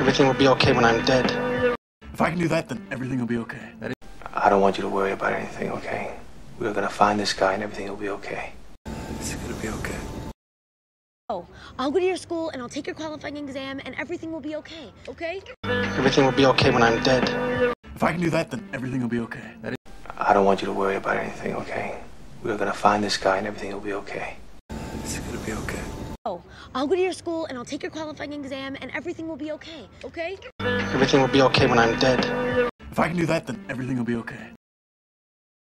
Everything will be okay when I'm dead. If I can do that, then everything will be okay. I don't want you to worry about anything, okay? We're gonna find this guy and everything will be okay. It's gonna be okay. Oh, I'll go to your school and I'll take your qualifying exam and everything will be okay. Okay? Everything will be okay when I'm dead. If I can do that, then everything will be okay. I don't want you to worry about anything, okay? We're gonna find this guy and everything will be okay. It's gonna be okay. Oh, I'll go to your school and I'll take your qualifying exam and everything will be okay. Okay? Everything will be okay when I'm dead. If I can do that, then everything will be okay.